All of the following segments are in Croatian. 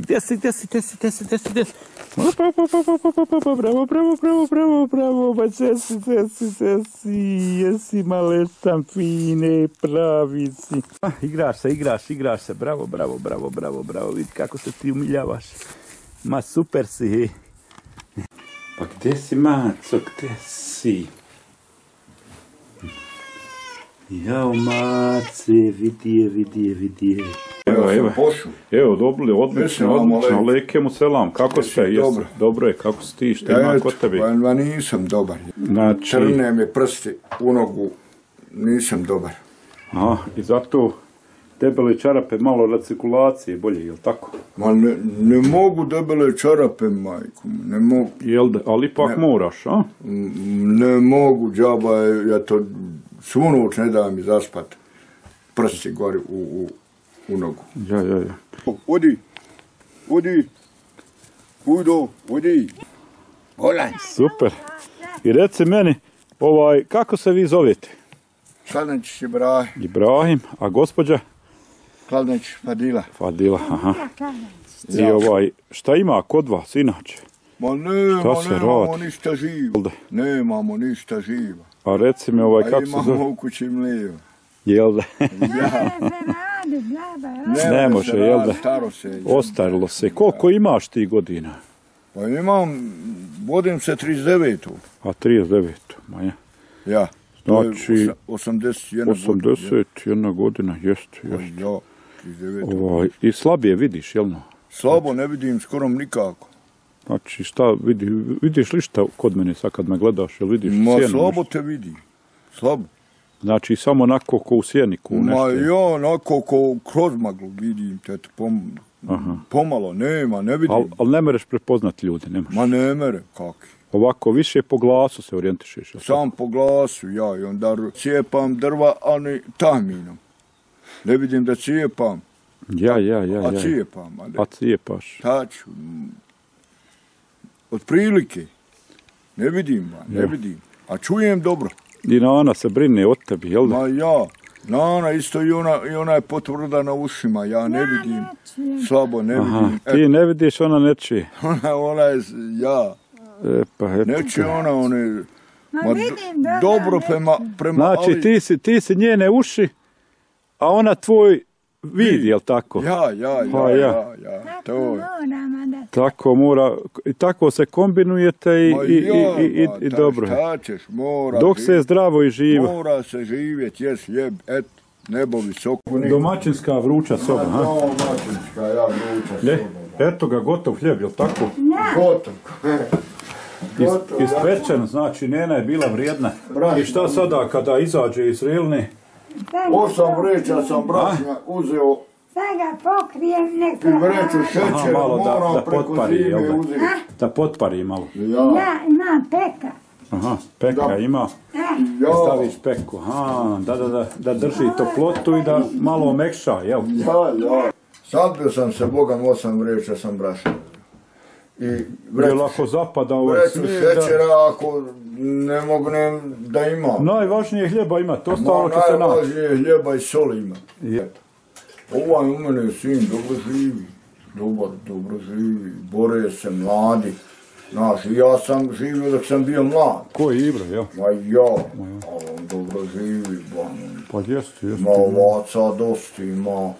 gdje si, gdje si, gdje si, gdje si, gdje si, gdje si? Bravo, bravo, bravo, bravo, bravo, ma cesi, cesi, cesi, jesi maleštan fine, pravi si. Ah, igraš se, igraš, igraš se, bravo, bravo, bravo, bravo, bravo, vidi kako se ti umiljavaš. Ma super si. Pa gdje si, maco, gdje si? Jao, mace, vidi je, vidi je, vidi je. Evo, evo, evo, dobili, odlično, odlično, leke mu selam, kako ste, dobro? dobro je, kako si ti, šta ima kod tebi? ma nisam dobar. Znači, Trne me prsti u nogu, nisam dobar. a, i zato debele čarape, malo recirkulacije, bolje, jel tako? Ma ne, ne mogu debele čarape, majku, ne mogu. Jel da, ali ipak Ne. moraš, a? Ne mogu, džaba, ja to svu noć ne da mi zaspat. Prsti gori u, u, u nogu. Ja, ja, ja. Odi, odi, ujdo, odi. Volaj. Super. I reci meni, ovaj, kako se vi zovete? Kladnić Ibrahim, Ibrahim, a gospođa? Kladnić Fadila. Fadila, aha. I ovaj, šta ima kod vas inače? Ma nemamo, Šta se nemamo radi? ništa živo. Nemamo ništa živo. A reci mi, ovaj, kako se imamo zove? u kući mlijeva. Jel da? Ja, Ne može, jel da? Staro se. Ostarilo se. Koliko imaš ti godina? Pa imam, vodim se 39. A 39, ma ja. Ja. Znači, osa- 81 godina. 81 godina, jeste, jeste. Ja, 39. Ovaj, I slabije vidiš, jel no? Slabo ne vidim skoro nikako. Znači, šta vidi, vidiš li šta kod mene sad kad me gledaš, jel vidiš Ma sjenu slabo te vidim. Slabo. Znači, samo onako ko u sjeniku Ma nešto. ja onako ko kroz maglu vidim te pom, pomalo, nema, ne vidim. Al, al ne mereš prepoznat ljude, nemaš. Ma ne mere, kaki. Ovako, više po glasu se orijentišeš. Sam po glasu ja i onda cijepam drva, ali tahminom. Ne vidim da cijepam, Ja, ja, ja, a ja. cijepam. A ne. A cijepaš. Taču. mm, Otprilike. Ne vidim, ne Ja. vidim. A čujem dobro. I Nana se brine od tebi, jel da? Ma ja, Nana isto i ona, i ona je potvrda na ušima, ja ne vidim. Slabo ne Aha, vidim. ti ne vidiš, ona ne čuje. Ona, ona je, ja, E, pa, eto neće ga. ona, one, Ma ma, vidim, do- dobro, prema, prema Znači, ali- ti si, ti si njene uši, a ona tvoj vid, jel tako? Ja, ja, ja, Pa, ja, ja. ja, Tako to Tako mora, i tako se kombinujete i, Ma i, i, ja, i, i, dobro. je. Šta ćeš, mora Dok se je živjet. zdravo i živo. Mora se živjet, jes, jeb, et, nebo visoko. Domaćinska vruća soba, ha? Domaćinska, ja vruća Ne, soba. eto ga, gotov hljeb, jel tako? Gotov. Is, Gotov, ispečen, znači njena je bila vrijedna. Brašna. I šta sada kada izađe iz Rilne? Osam vreća sam brašnja uzeo Sad ga pokrijem neko. i vreću šećera, Aha, malo da- moram da preko potpari, jel zime da? uzeti. Da potpari malo. Ja, Ja imam peka. Aha, peka Da. ima. E, ja, Staviš peku, aha, da, da, da, da drži toplotu i da malo omekša, jel? ja, ja. Sabio sam se, Bogam, osam vreća sam brašnja. I Jel vreću, ako zapada ovaj da- šećera ako ne mognem da imam. Najvažnije hljeba imate, ostalo Ma će se naći. najvažnije hljeba i soli ima. Je. Ovaj u mene sin dobro živi. Dobar, dobro živi. Bore se mladi. Znaš, ja sam živio dok sam bio mlad. Ko je Ibra, jel? Ma ja, a on dobro živi. ba, Pa jeste, jeste. Ima ovaca dosta, ima,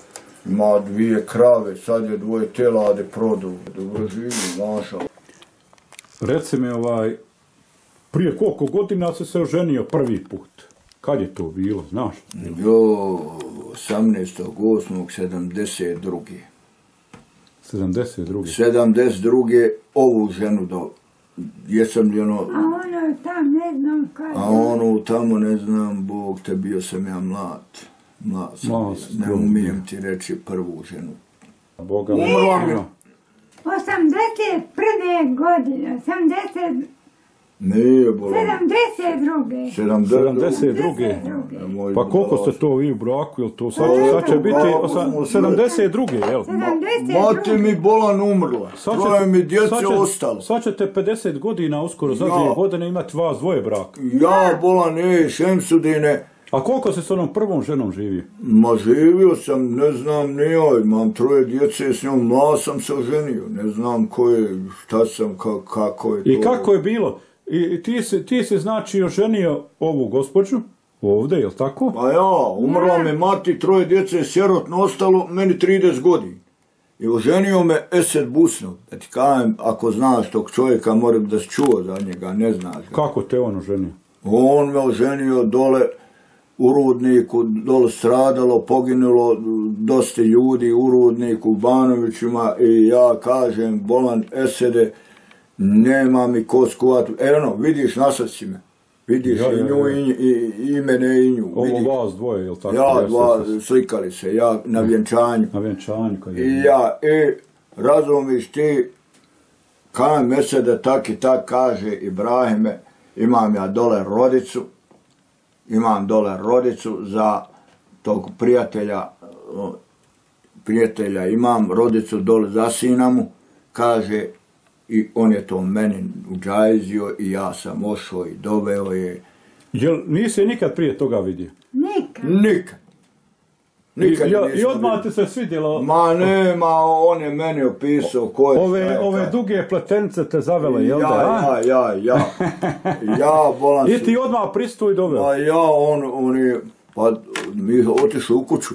ima dvije krave, sad je dvoje telade prodao. Dobro živi, znaš, a Reci mi ovaj, prije koliko godina si se oženio prvi put? Kad je to bilo, znaš? Jo, 18.8.72. 72. 72. ovu ženu do jesam li ono, a ono tam ne znam kad. a ono tamo ne znam, Bog te bio sam ja mlad. Si ne umijem ti reći prvu ženu. Boga Umrla mi. ono, 81. godine, 80, Nije bilo. 72. 72. 72. Nemoj Pa koliko ste to vi u braku, jel to sad, sad će biti braku osam- smo sve. 72. jel? 72. Mati mi bolan umrla, troje mi djece ostalo. Sad ćete 50 godina uskoro za dvije godine imati vas dvoje braka. Ja bolan, ej, Šemsudine, A koliko si s onom prvom ženom živio? Ma živio sam, ne znam ni ja, imam troje djece s njom, mlad sam se oženio, ne znam ko je, šta sam, ka- kako je to. I kako je bilo? I ti si, ti si znači oženio ovu gospođu, ovdje, jel tako? Pa ja, umrla me mati, troje djece, sjerotno ostalo, meni 30 godina. I oženio me Esed Busnov. Da ti kažem, ako znaš tog čovjeka, moram da si čuo za njega, ne znaš ga. Kako te on oženio? On me oženio dole u Rudniku, dole stradalo, poginulo dosta ljudi u Rudniku, u Banovićima i ja kažem, bolan Esede, nema mi ko skuvat. E ono, vidiš, nasad si me. Vidiš Ja, i ja, nju ja. i, i, i mene i nju. Ovo vas dvoje, jel tako? Ja, dva, slikali se, ja na vjenčanju. Na vjenčanju je... I ja, e, razumiš ti, kaj mese da tak i tak kaže Ibrahime, imam ja dole rodicu, imam dole rodicu za tog prijatelja, prijatelja imam, rodicu dole za sinamu, kaže, i on je to meni uđajzio i ja sam ošao i doveo je. Jel nisi je nikad prije toga vidio? Nikad. Nikad. Nikad I, ja- I odmah ti se svidjelo Ma nema, on je meni opisao ko je šta ove, je, ove duge pletenice te zavele, jel da? a? ja, ja, ja, ja, ja, bolan I ti odmah pristuj doveo. Pa ja, on, on je, pa mi otišli u kuću.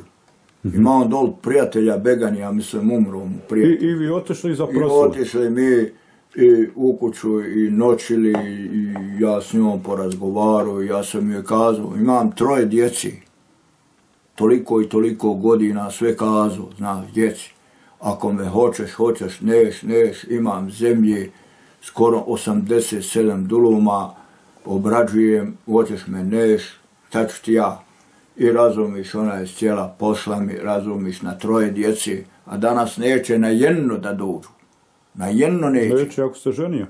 Ima on dol prijatelja Begani, ja mislim umro mu I, prijatelj. I vi otišli za I proslavu. otišli mi i u kuću i noćili i ja s njom porazgovarao i ja sam joj kazao, imam troje djeci, toliko i toliko godina sve kazao, znaš, djeci. Ako me hoćeš, hoćeš, neš, neš, imam zemlje, skoro 87 duluma, obrađujem, hoćeš me neš, šta ću ti ja? I razumiš, ona je cijela posla mi, razumiš, na troje djeci, a danas neće na jedno da dođu. Na jedno neće. Neće ako se ženio.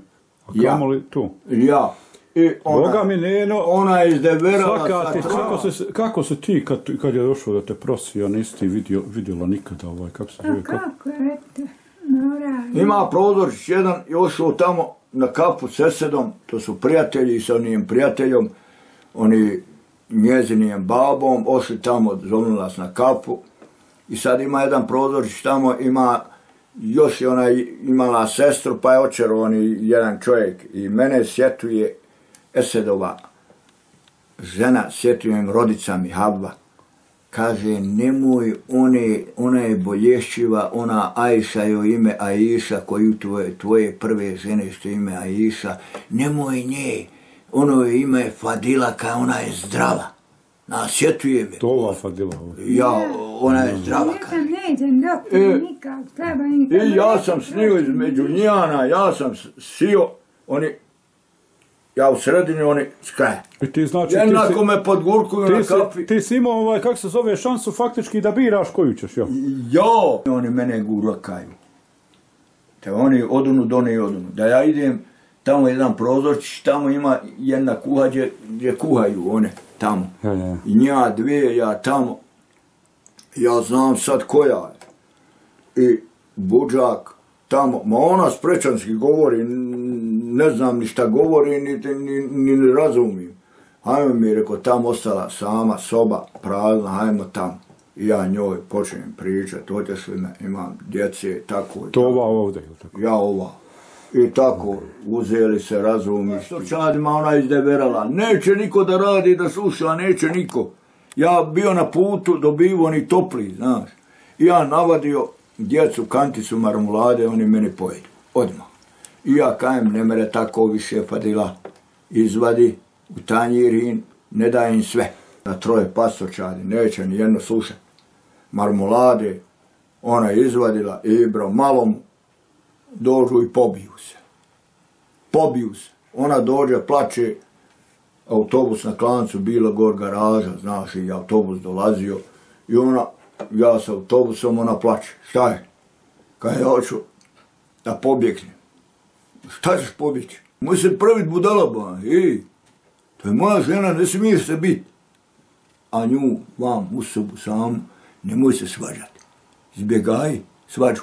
A Ja. tu. Ja. I ona, Boga mi Neno, ona je izdeverala svaka sa ti, kako, se, kako se ti kad, kad je došao da te prosi, ja nisi ti vidio, vidjela nikada ovaj, kako se zove, kako, kako, eto, mora. Ima prozorić jedan, još tamo na kapu s Esedom, to su prijatelji sa onim prijateljom, oni njezinijem babom, ošli tamo, zovnuli nas na kapu. I sad ima jedan prozorić tamo, ima još je ona imala sestru, pa je očarovani jedan čovjek. I mene sjetuje Esedova žena, sjetujem rodica mi Habba, kaže nemoj one, ona je bolješćiva, ona Ajša joj ime Aisha koju tvoje, tvoje prve žene što je ime Aisha, nemoj nje, ono je ime Fadila kao ona je zdrava, nasjetuje me. to ova Fadila. Ovo. Ja, ona je zdrava. Ja kaže. sam neđen doktor, E, nikak, treba nikad. I ja sam snio između njana, ja sam sio, oni, ja u sredini, oni s kraja. I ti znači, ti Jednako si, me podgurkuju ti, na si, kapi. ti si imao, ovaj, kako se zove, šansu faktički da biraš koju ćeš, jel? Jo! Oni mene gurkaju. Te oni odunu, doni i odunu. Da ja idem, tamo je jedan prozorčić, tamo ima jedna kuha gdje, gdje kuhaju one, tamo. Ja. I nja dvije, ja tamo. Ja znam sad koja je. I buđak tamo, ma ona sprečanski govori, ne znam ni šta govori, ni, ni, ni, ni razumijem. Hajmo mi, je rekao, tamo ostala sama soba, prazna, hajmo tamo. I ja njoj počnem pričat, otišli me, imam djece, tako i To ova ovdje, tako? Ja ova. I tako, uzeli se, razumiš. Čadima ona izdeverala. Neće niko da radi, da sluša, neće niko. Ja bio na putu, dobivo ni topli, znaš. I ja navadio djecu, kanticu, marmulade, oni meni pojedu. Odmah. I ja kajem, ne mere tako više padila. Izvadi u tanjirin, ne daje im sve. Na troje pastočadi, neće ni jedno slušati. Marmulade, ona je izvadila, Ibro, malo mu, dođu i pobiju se. Pobiju se. Ona dođe, plače, autobus na klancu, bila gor garaža, znaš, i autobus dolazio. I ona, ja sa autobusom, ona plače. Šta je? Kaj ja hoću da pobjegnem. Šta ćeš pobjeći? Moj se pravit budala, ba, ej. To je moja žena, ne smiješ se biti. A nju, vam, u sobu sam, nemoj se svađati. Izbjegaj svađu.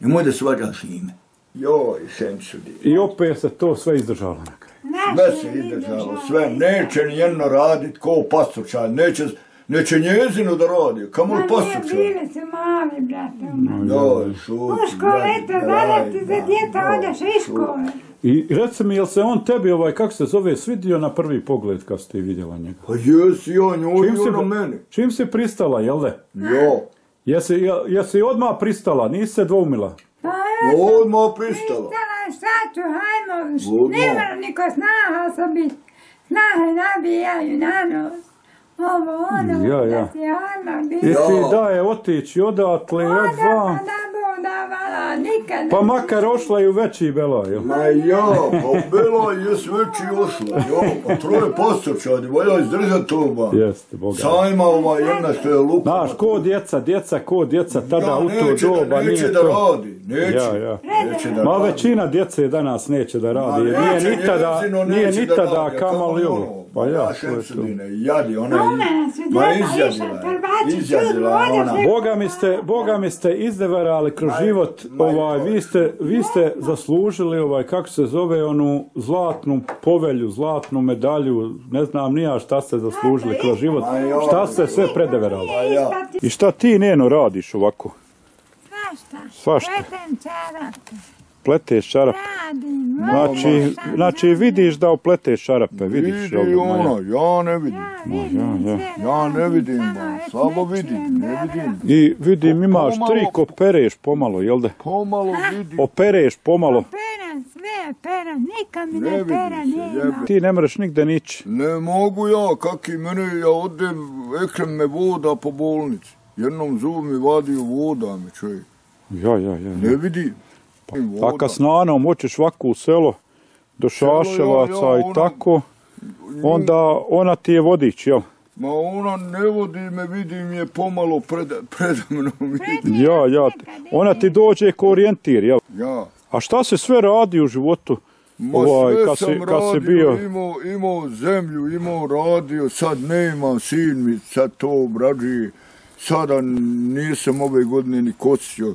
Nemoj da svađaš ime. Joj, senču di. I opet se to sve izdržalo na kraju. Ne, sve se izdržalo, sve, neće nijedno radit ko pastučaj, neće, neće njezino da radi, kamo Ma li nije, pastučaj. bili su mali, brate. Joj, šuti, U škole, eto, brate, zadnje ti za djeta odeš iz škole. I reci mi, jel se on tebi, ovaj, kako se zove, svidio na prvi pogled kad si ti vidjela njega? Pa jesi ja njoj Čim si, na meni. čim si pristala, jel da? Jo, Jesi, odmah pristala, nisi se dvoumila? Pa eto, odmah pristala. pristala, šta ću, hajmo, ne mora niko snaha sobi. Snahe nabijaju na nos. Ovo, ono, Ja, ja. da si odmah I ti daje otići odatle, pa da davala, nikad. Pa makar ošla i u veći bela, jel? Ma ja, pa bila je sveći ošla, jo, pa troje pastučadi, valja izdržat to, ba. Jeste, boga. Sajma ova jedna što je lupa. Znaš, ko djeca, djeca, ko djeca, tada Ja, u to neće da- doba neće nije da to. radi, neće. Ja, ja. Neće da Ma radi. većina djece danas neće da radi, Ma jer nije neće, ni tada, nije neće ni da tada kamali ovo. Pa ja, ma to je to. jadi, ona je, ma izjadila je, izjadila je ona. Boga mi ste, Boga mi ste izdevarali kroz život, ovaj, vi ste, vi ste zaslužili, ovaj, kako se zove, onu zlatnu povelju, zlatnu medalju, ne znam nija šta ste zaslužili kroz život, šta ste sve predeverali. Pa ja. I šta ti, Neno, radiš ovako? Svašta. Svašta. Pletem čarape. Pleteš čarape? Znači, znači vidiš da opleteš čarape, vidiš, Vidi Maja? ono, ja ne vidim. Ja ja. Ja ne vidim, samo ba, slabo vidim, ne vidim. I vidim, imaš Pomalo- trik, opereš pomalo, jel da? Pomalo vidim. Opereš pomalo. Peram sve, peram, nikad mi Ne ne pera nema. Ti ne mreš nigde nići. Ne mogu ja, kak i mene, ja odem, ekrem me voda po bolnici. Jednom zub mi vadio voda me čovjek. Ja, ja, ja. Ne vidim. A kad s nanom hoćeš ovako u selo, do Šaševaca ja, i ono- tako, onda ona ti je vodič, jel? Ma ona ne vodi me, vidim je pomalo pred, mnom. Ja, ja. Ona ti dođe ko orijentir, jel? Ja. A šta se sve radi u životu? Ma Ovaj, sve kad sam si- kad radio, bio- imao, imao zemlju, imao radio, sad nema, sin mi sad to obrađuje. Sada nisam ove godine ni kosio,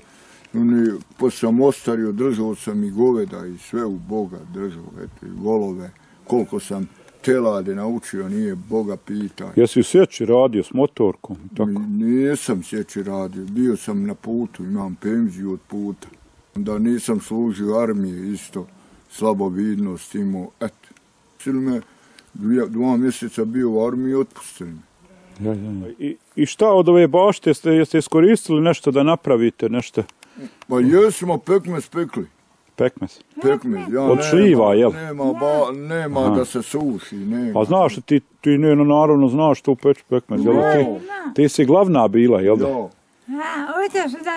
ni, poslije sam ostario, držao sam i goveda i sve u Boga držao, eto, i volove. Koliko sam telade naučio, nije Boga pita. Jesi u sjeći radio s motorkom? Tako. Nisam sjeći radio, bio sam na putu, imam penziju od puta. Da nisam služio armije isto, slabo vidnost imao, eto. Sil me dva mjeseca bio u armiji, otpustili me. Ja, ja, ja. I, I šta od ove bašte, jeste, jeste iskoristili nešto da napravite, nešto Pa jesmo pekmez pekli, pekmez? pekmez. Ja Od šljiva, jel? Nema, ba, nema Aha. da se suši, nema. A znaš, ti, ti ne, no, naravno znaš što peč pekmez, jel? Ti, ti si glavna bila, jel da? Ja, A, hoćeš da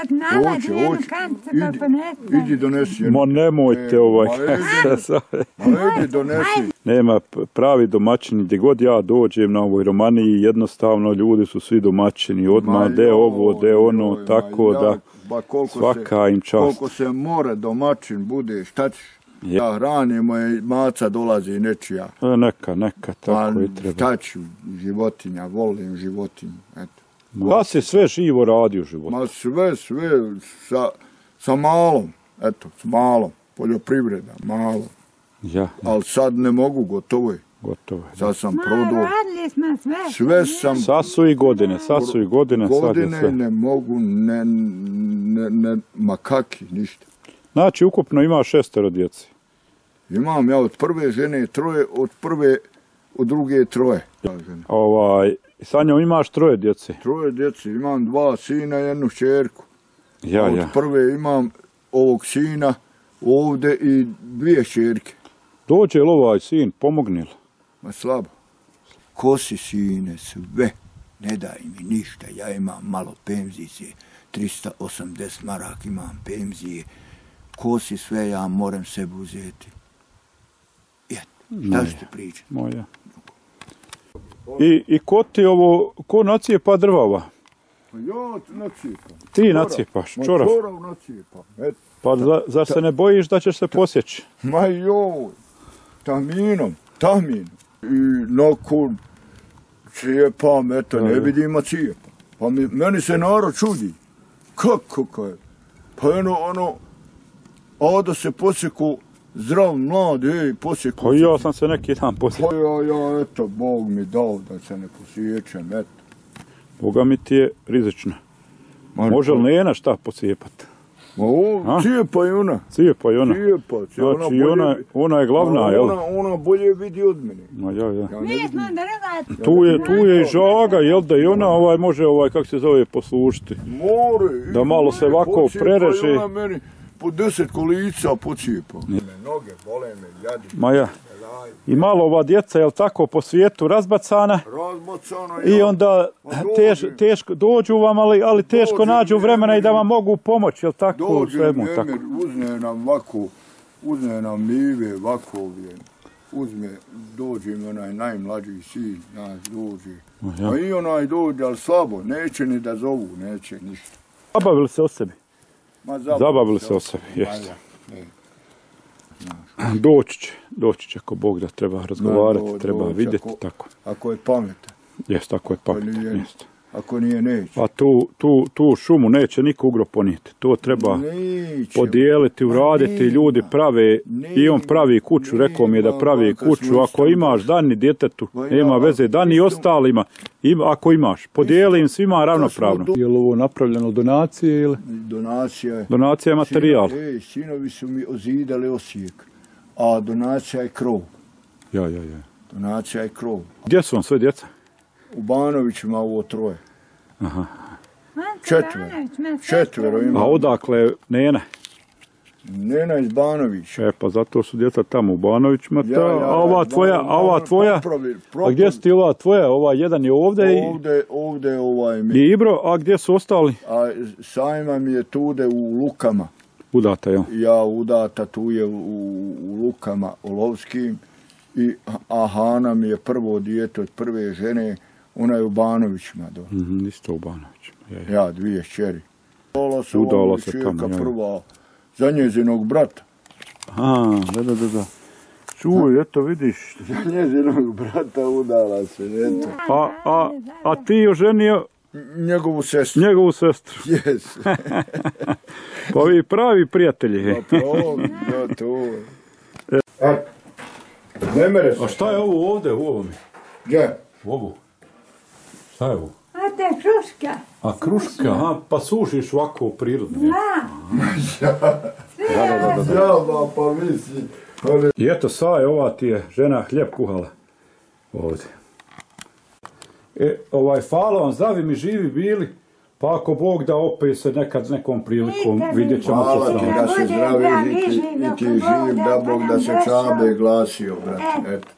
hoće, jednu Idi, pa ponesi. idi donesi jednu. Ma nemojte E, ovaj, ma kako se zove. Ma idi donesi. Nema pravi domaćini, gdje god ja dođem na ovoj romaniji, jednostavno ljudi su svi domaćini, odmah Ma de ovo, de ono, ma tako da ba koliko svaka se, im čast. Koliko se more domaćin bude, šta ćeš? Je. Ja hranimo je, maca dolazi nečija. E, Neka, neka, tako Pa i treba. šta ću, životinja, volim životinju, eto. Ja si sve živo radi u životu. Ma sve, sve, sa, sa malom, eto, s malom, poljoprivreda, malo. Ja, Ali sad ne mogu, gotovo je. Gotovo. Sad sam prodao, radili smo sve. sve sam Sad su i godine, sad su i godine, sad je godine sve. ne mogu, ne, ne, ne, ma kaki, ništa. Znači, ukupno ima šestero djeci. Imam ja od prve žene troje, od prve, od druge troje. Ovaj, sa njom imaš troje djece. Troje djece, imam dva sina i jednu čerku. Ja, od ja. prve imam ovog sina ovde i dvije čerke. Dođe li ovaj sin, pomogni li? Ma slabo. Kosi sine sve, ne daj mi ništa, ja imam malo penzije, 380 marak imam penzije, kosi sve, ja moram sebi uzeti. Eto, šta ću ti pričati? Moja. I, I ko ti ovo, ko nacijepa drvava? Pa ja nacijepam. Ti nacijepaš, Ma čorav. čorav nacijepam, eto. Pa za, zar se ne bojiš da ćeš se posjeći? Ma joj, taminom, taminom. I nakon cijepam, eto, ne Da, da. vidim, a cijepam. Pa mi, meni se narod čudi. Kako kaj? Pa eno, ono, a da se posjeku Zdrav, mlad, ej, poslije Pa ja sam se neki dan poslije. Pa ja, ja, eto, Bog mi dao da se ne posjećam, eto. Boga mi ti je rizično. Može li Nena šta posijepat? Ma o, cijepa i ona. Cijepa i ona. Cijepa, cijepa, Znači bolje ona, vi- ona je glavna, Ma, jel? Ona, ona bolje vidi od mene. Ma ja, ja. Ja ne smo druga. Tu je, tu je i žaga, jel da i ona ovaj može ovaj, kako se zove, poslušiti. More. Da malo se ovako prereže. ona meni po deset kolica pocijepa. Noge bole me, jadi. Ma ja. I malo ova djeca, jel tako, po svijetu razbacana i onda teš, dođe. teško, dođu vam, ali, ali teško nađu vremena i da vam mogu pomoći, jel tako, u svemu, tako. Emir, uzne nam ovako, uzne nam mive, ovako ovdje. Uzme, dođe mi onaj najmlađi sin, znaš, dođe. ja. A i onaj dođe, ali slabo, neće ni da zovu, neće ništa. Zabavili se o sebi. Ma Zabavili se o sebi, jeste. Doći će, doći će ako Bog da treba razgovarati, do- treba doći, vidjeti, ako- tako. Ako je pametan, Jest, tako je pametan, nije. jest. Ako nije neće. A tu, tu, tu šumu neće niko ugro ponijeti. To treba Neće. podijeliti, uraditi, nema. ljudi prave, i on Nema, pravi kuću, rekao mi je da nema, pravi kuću, ako imaš dani djetetu, Ma nema ja, veze, dani i ostalima, ima, ako imaš, podijeli im svima ravnopravno. do- Je li ovo napravljeno donacije ili? Donacija je... Donacija je materijal. Sino- Ej, sinovi su mi ozidali Osijek, a donacija je krov. Ja, ja, ja. Donacija je krov. Gdje su vam sve djeca? U Banovićima ovo troje. Aha. Četvero. Četvero ima. A odakle Nena? Nena iz Banovića. E, pa zato su djeca tamo u Banovićima, Ja, ja, a ova tvoja, a ova tvoja, a gdje su ti ova tvoja, ova jedan je ovdje i, Ovde, ovde ovaj mi. i Ibro, a gdje su ostali? A sajma mi je tude u Lukama. Udata, jel? Ja udata tu je u, u Lukama Olovskim. I, a Hana mi je prvo dijete od prve žene. Ona je u Banovićima. Do. Mhm, isto u Banovićima. Je, je. Ja, dvije šćeri. Udala se, Udala se tamo, prva za njezinog brata. A, da, da, da, da. Čuj, eto vidiš. Za njezinog brata udala se, eto. A, a, a ti oženio Njegovu sestru. njegovu sestru. Jes. Pa vi pravi prijatelji. Pa to, da, to. E, ne mere se. A šta je ovo ovdje u ovome? Gdje? Ovo? Šta je ovo? A te kruška. A kruška, aha, pa sušiš ovako u prirodno. je. Da. Zdravo, pa misli. Ali, I eto, sva je ova ti je žena hljeb kuhala ovdje. E, ovaj, hvala vam, zdravi mi živi bili, pa ako Bog da opet se nekad s nekom prilikom Nikad vidjet ćemo Hvala se ti sami. da si Bude zdravi zdrav, i ti, živ, i dok ti Bog živ, da da pa Bog nam da se čabe glasio, brate. E. Eto.